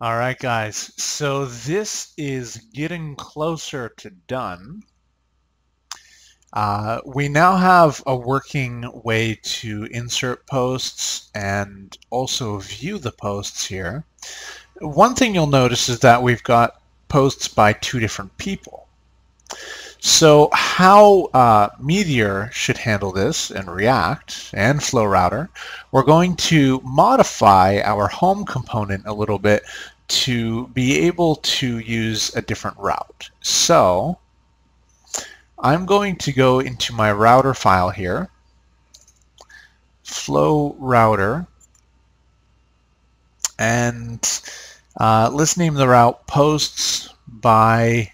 All right, guys. So this is getting closer to done. Uh, we now have a working way to insert posts and also view the posts here. One thing you'll notice is that we've got posts by two different people. So how uh, Meteor should handle this in React and FlowRouter, we're going to modify our home component a little bit to be able to use a different route. So I'm going to go into my router file here, flow router, and uh, let's name the route posts by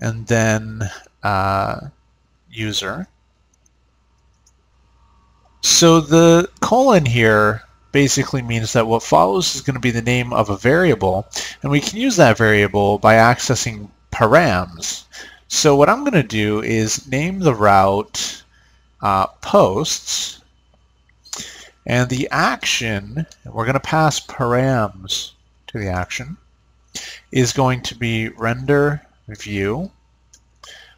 and then uh, user. So the colon here basically means that what follows is going to be the name of a variable, and we can use that variable by accessing params. So what I'm going to do is name the route uh, posts, and the action, we're going to pass params to the action, is going to be render view.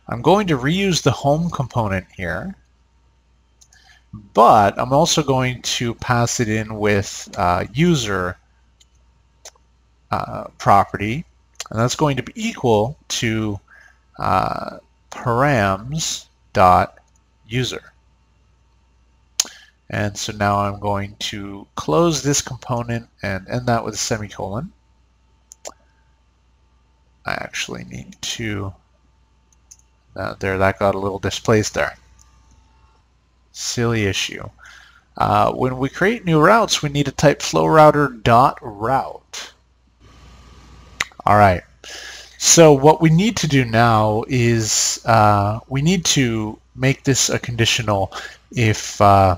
I'm going to reuse the home component here, but I'm also going to pass it in with uh, user uh, property, and that's going to be equal to uh, params dot user. And so now I'm going to close this component and end that with a semicolon. I actually need to, uh, there, that got a little displaced there. Silly issue. Uh, when we create new routes, we need to type flowrouter.route. All right. So what we need to do now is uh, we need to make this a conditional if uh,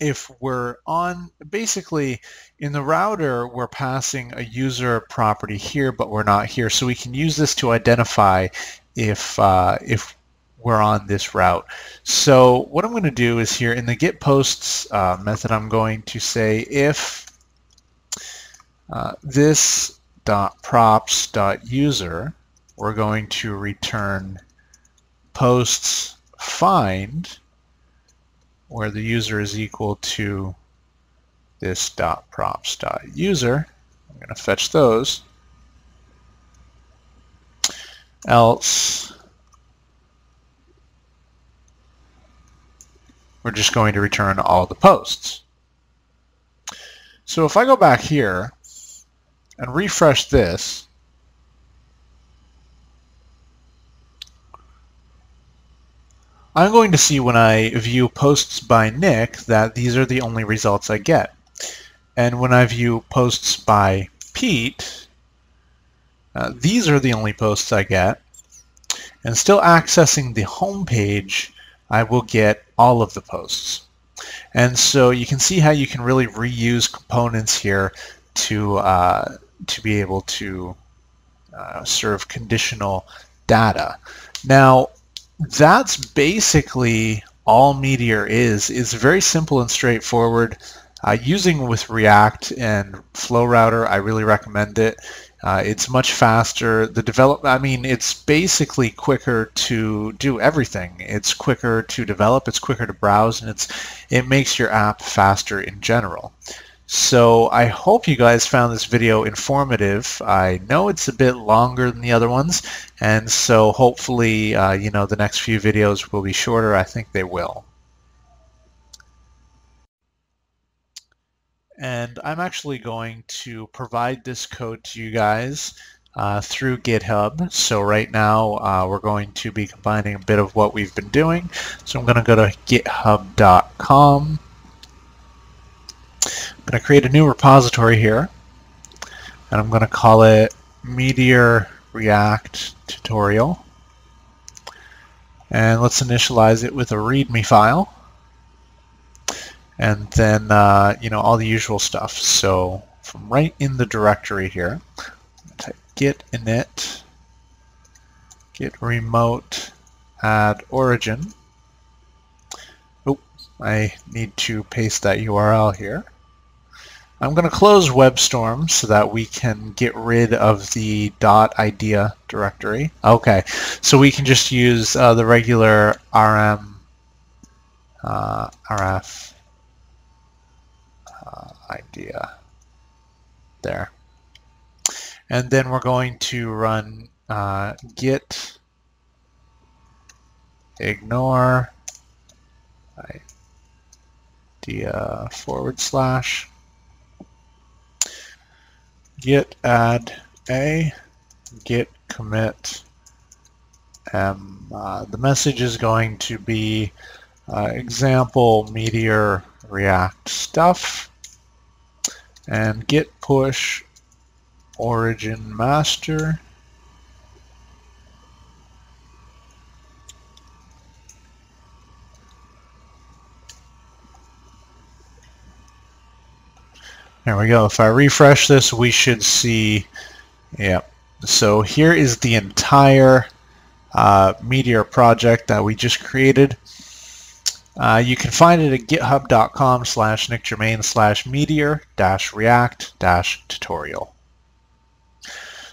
if we're on basically in the router we're passing a user property here but we're not here so we can use this to identify if uh, if we're on this route. So what I'm going to do is here in the get posts uh, method, I'm going to say if uh, this dot props dot user, we're going to return posts find where the user is equal to this dot props dot user. I'm going to fetch those. Else we're just going to return all the posts. So if I go back here and refresh this, I'm going to see when I view posts by Nick that these are the only results I get. And when I view posts by Pete, uh, these are the only posts I get. And still accessing the home page, I will get all of the posts. And so you can see how you can really reuse components here to, uh, to be able to uh, serve conditional data. Now, that's basically all Meteor is. It's very simple and straightforward. Uh, using with React and Flow Router, I really recommend it. Uh, it's much faster. The develop, I mean, it's basically quicker to do everything. It's quicker to develop. It's quicker to browse, and it's it makes your app faster in general. So I hope you guys found this video informative. I know it's a bit longer than the other ones, and so hopefully, uh, you know, the next few videos will be shorter. I think they will. and I'm actually going to provide this code to you guys uh, through GitHub. So right now uh, we're going to be combining a bit of what we've been doing. So I'm going to go to github.com. I'm going to create a new repository here and I'm going to call it Meteor React Tutorial. And let's initialize it with a README file and then uh, you know all the usual stuff. So from right in the directory here, type git init, git remote, add origin. Oh, I need to paste that URL here. I'm going to close WebStorm so that we can get rid of the .idea directory. Okay, so we can just use uh, the regular rm uh, rf uh, idea there. And then we're going to run uh, git ignore idea forward slash git add a. Git commit. Um, uh, the message is going to be uh, example meteor react stuff. And git push origin master There we go. If I refresh this, we should see, yeah. So here is the entire uh, Meteor project that we just created. Uh, you can find it at github.com slash nickgermain slash meteor dash react dash tutorial.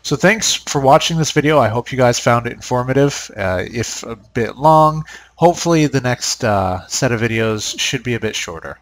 So thanks for watching this video. I hope you guys found it informative. Uh, if a bit long, hopefully the next uh, set of videos should be a bit shorter.